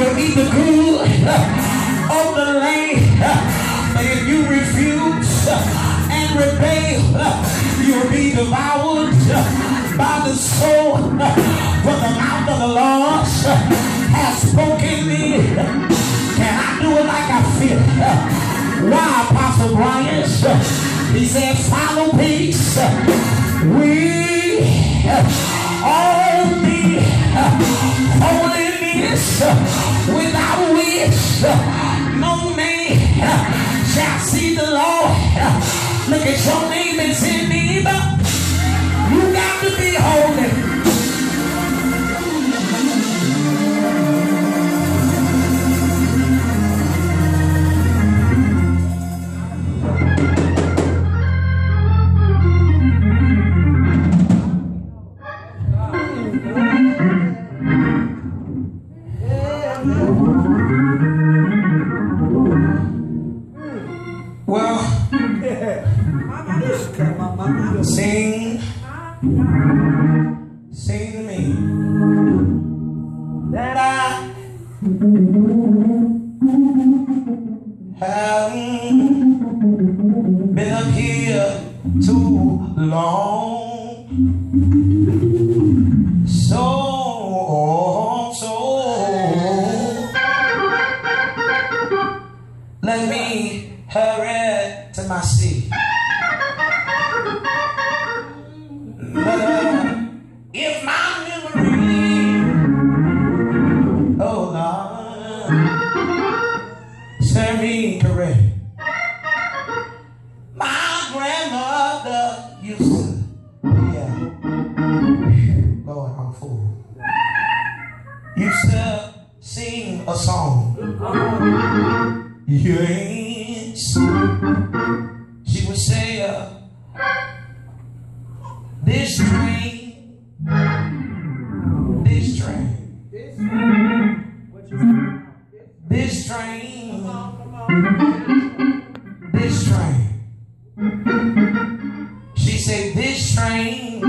You'll eat the good of the land. But if you refuse and rebel, you'll be devoured by the soul. For the mouth of the Lord has spoken me. Can I do it like I feel? Why, Apostle Bryant? He said, follow peace. We all be holiness no man shall see the Lord. Look at your name and say, neighbor, you got to be holy. Well, haven't been up here too long. Me correct. My grandmother used to, yeah, Lord, I'm full. Used to sing a song. Yes. She would say, uh, this train, this train, this train. She said, this train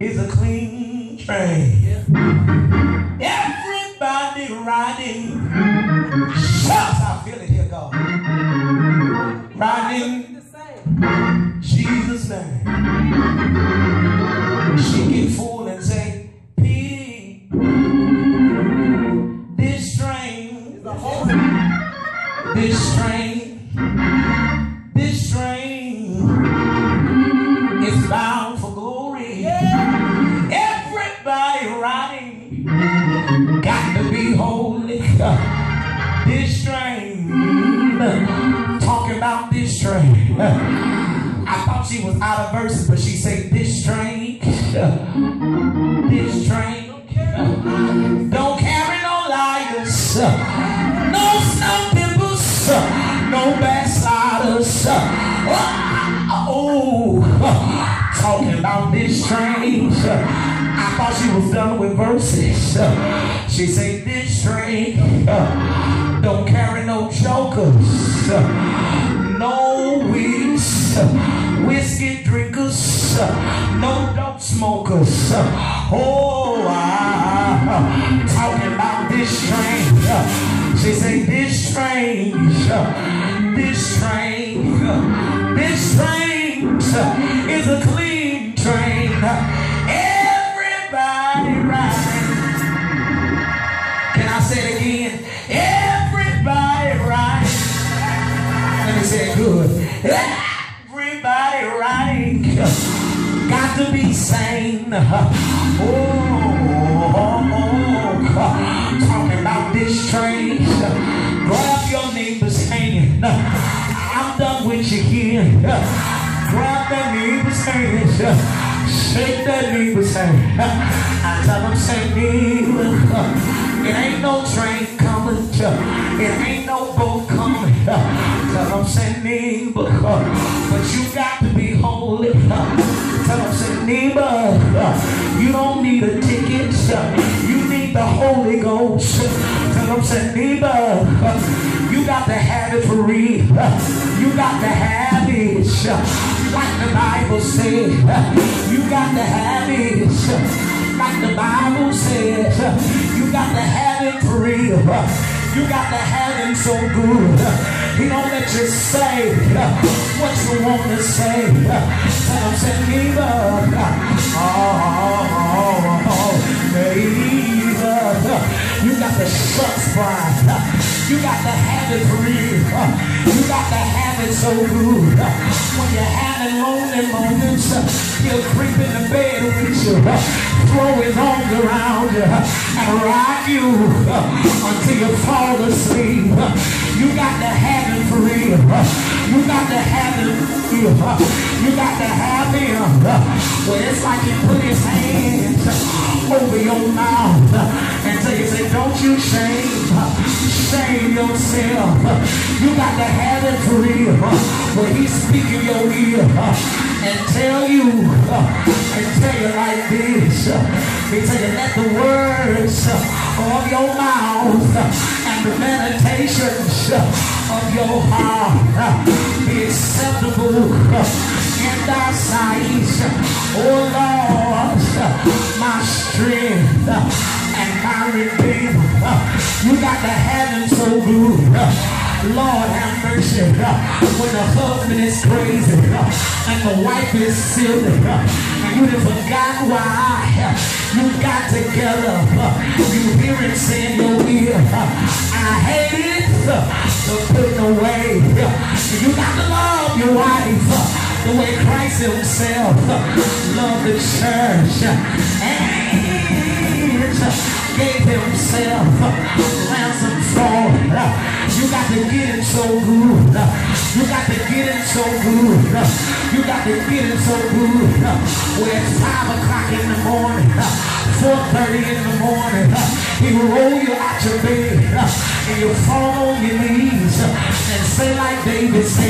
is a clean train. Everybody riding. This train, this train is bound for glory. Everybody riding got to be holy. This train, talking about this train. I thought she was out of verses, but she said, This train, this train, don't carry no liars, backsliders. Oh, oh, talking about this train. I thought she was done with verses. She said, This train uh, don't carry no jokers, no weeds, whiskey drinkers, no dope smokers. Oh, I, talking about this train. Uh, she said, This train, this this train is a clean train. Everybody riding. Can I say it again? Everybody riding. Let me say it good. Everybody riding. Got to be sane. Oh, Oh, oh, oh. talking about this train. Grab that neighbor's hand. Shake that neighbor's hand. I tell them, say, neighbor, it ain't no train coming. It ain't no boat coming. Tell them, say, neighbor, but you got to be holy. Tell them, say, neighbor, you don't need a ticket. You need the Holy Ghost. Tell them, say, neighbor, you got to have it for real. You got to have it. Like the Bible says, you got to have it. Like the Bible says, you got to have it for real. You got to have him so good. He don't let you say what you want to say. Tell him, say, neighbor. Oh, neighbor. You got the shucks pride. You got to have it for real. You got to have it so good. When you're having lonely moments, he'll creep in the bed with you, throw his arms around you, and rock you until you fall asleep. You got to have. You got to have real. You got to have him. Well, it's like he put his hands over your mouth and tell you, say, don't you shame, shame yourself. You got to have it for real. When he's speaking your ear and tell you, and tell you like this, he tell you, let the words of your mouth meditations of your heart be acceptable in thy sight. Oh Lord, my strength and my redeemer. You got have him so good. Lord have mercy. When the husband is crazy and the wife is silly you have forgot why you got together. You hear it saying your ear. I hate it, so put it away. You got to love your wife the way Christ himself loved the church. And gave himself ransom for. You got to get it so good. You got to get it so good. You got to feeling so good. Where it's 5 o'clock in the morning, 4.30 in the morning, he will roll you out your bed and you'll fall on your knees and say like David said,